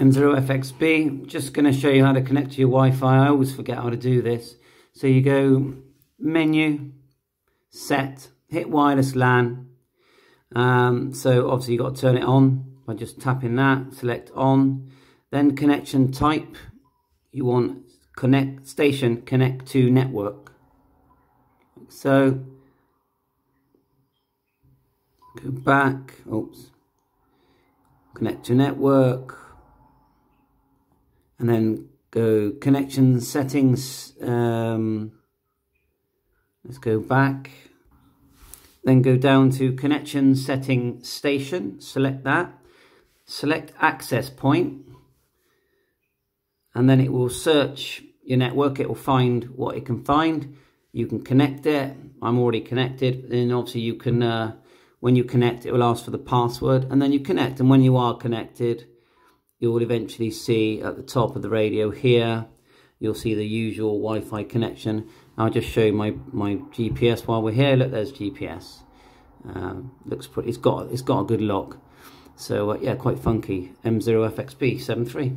M0FXB. Just going to show you how to connect to your Wi-Fi. I always forget how to do this. So you go menu, set, hit wireless LAN. Um, so obviously you've got to turn it on by just tapping that, select on. Then connection type, you want connect station, connect to network. So go back, oops, connect to network, and then go connection settings. Um, let's go back. Then go down to connection setting station, select that, select access point, and then it will search your network. It will find what it can find. You can connect it. I'm already connected. Then obviously you can, uh, when you connect, it will ask for the password and then you connect. And when you are connected, you will eventually see at the top of the radio here, you'll see the usual Wi-Fi connection. I'll just show you my, my GPS while we're here. Look, there's GPS. Um, looks pretty, it's got, it's got a good lock. So uh, yeah, quite funky. M0FXB 73.